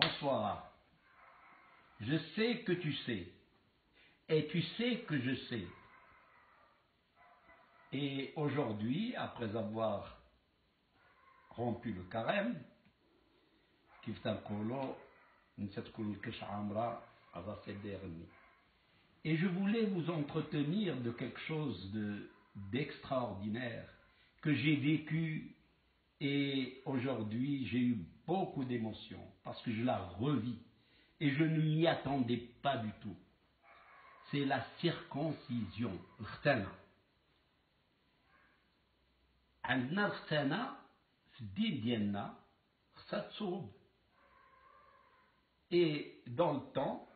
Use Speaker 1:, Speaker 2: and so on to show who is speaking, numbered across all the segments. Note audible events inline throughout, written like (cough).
Speaker 1: Bonsoir. Je sais que tu sais. Et tu sais que je sais. Et aujourd'hui, après avoir rompu le carême, et je voulais vous entretenir de quelque chose d'extraordinaire que j'ai vécu et aujourd'hui j'ai eu beaucoup d'émotions parce que je la revis et je ne m'y attendais pas du tout. C'est la circoncision, الختانة. عندنا الختانة في الدين ديالنا خصها تصوب. Et dans le temps,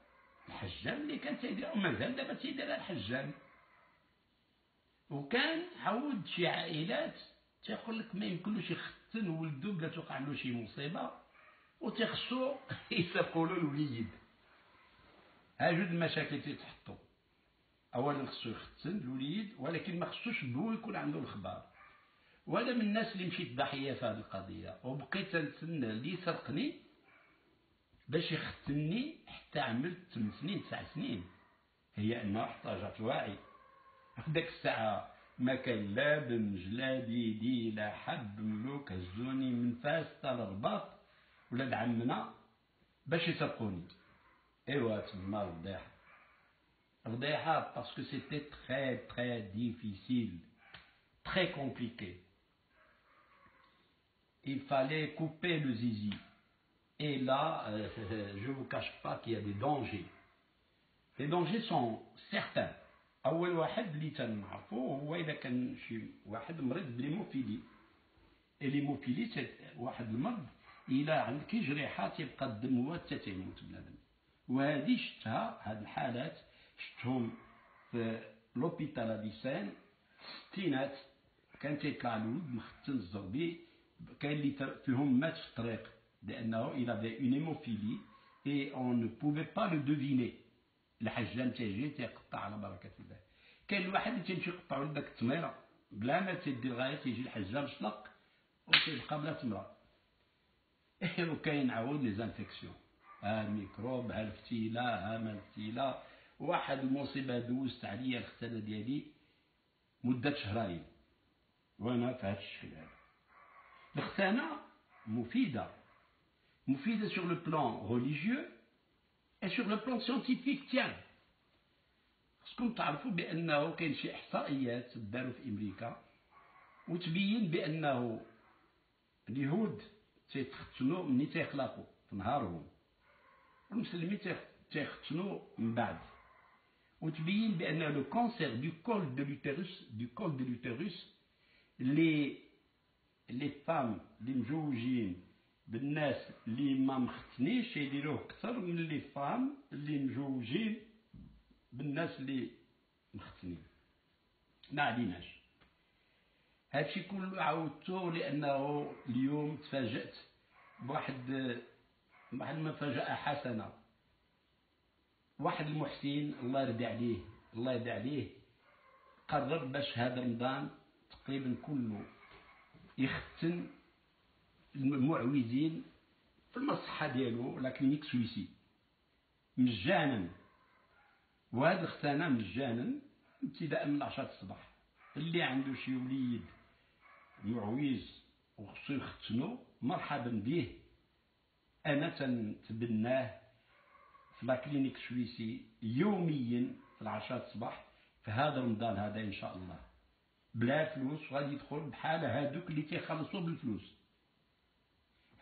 Speaker 1: الحجام اللي كان تيدير مازال دابا تيديرها الحجام وكان عود شي عائلات تيقول لك ما يمكنلوش يختن ولدو بلا توقع له شي مصيبة وتيخصو (laughs) يسبقوا له الوليد. ها جوج المشاكل تيتحطوا أولا خصو يختن الوليد ولكن ما خصوش بو يكون عنده الخبار وأنا من الناس اللي مشيت ضحيه في هذه القضية. وبقيت نتسنى اللي يسرقني باش يختني حتى عملت 8 سنين 9 سنين. هي انه احتاجت وعي. ديك الساعة ما كان لا بنج لا ديدي لا حب ملوك هزوني من فاس حتى للرباط ولاد عمنا باش يسرقوني ايوا تما الفضيحة الفضيحة باسكو سيتي تخي تخي ديفيسيل très compliqué. Il fallait couper le zizi. Et là, euh, (laughs) je ne vous cache pas qu'il y a des dangers. Les dangers sont certains. أول واحد اللي تنعرفو هو إذا كان شي واحد مريض ب l'hémophilie l'hémophilie واحد المرض إلى عندك جريحة تيبقى الدم هو حتى تيموت بنادم. وهذه شفتها هاد الحالات شفتهم في l'hôpital Avicenne ستينات كان تيطلع الولد مختن الزربي كاين اللي فيهم مات في الطريق لأنه إلى un hémophile et on ne pouvait pas le deviner. الحجام تيجي تيقطع على بركة الله. كاين الواحد اللي تيمشي يقطع له داك التميره بلا ما تيدي الغاية تيجي الحجام شلق وتيبقى بلا تمرة. وكاين عاود les infections ها الميكروب ها الفتيلة ها ما الفتيلة. واحد المصيبة دوزت عليا الختانة ديالي مدة شهرين. وأنا في هذا الشكل هذا. الختانة مفيدة. مفيدة le plan religieux. et sur le plan scientifique tiens. خصكم تعرفوا بانه كاين شي احصائيات داروا في أمريكا وتبين بانه اليهود تيتختنوا ملي تيخلقوا في نهارهم المسلمين تيختنوا من بعد وتبين بان le cancer du col de l'utérus du col de l'utérus les les femmes اللي مزوجين بالناس اللي ما مختنيش يديروه أكثر من les femmes اللي مزوجين بالناس اللي مختنين. ما عليناش. هادشي كله عاودته لأنه اليوم تفاجأت بواحد واحد المفاجأة حسنة. واحد المحسن الله يرضي عليه الله يرضي عليه قرر باش هذا رمضان تقريبا كله يختن المعوزين في المصحة ديالو لا كلينيك سويسي مجانا. وهذا الختانة مجانا ابتداء من عشرة الصباح. اللي عنده شي وليد معويز وخصو يختنو مرحبا به أنا تنتبناه في لا كلينيك سويسي يوميا في العشرة الصباح في هذا رمضان هذا إن شاء الله. بلا فلوس وغادي يدخل بحال هادوك اللي تيخلصوا بالفلوس.